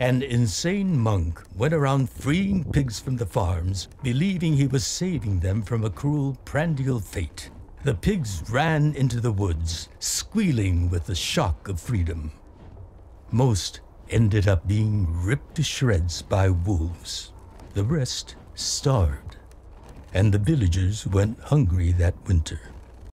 An insane monk went around freeing pigs from the farms, believing he was saving them from a cruel prandial fate. The pigs ran into the woods, squealing with the shock of freedom. Most ended up being ripped to shreds by wolves. The rest starved, and the villagers went hungry that winter.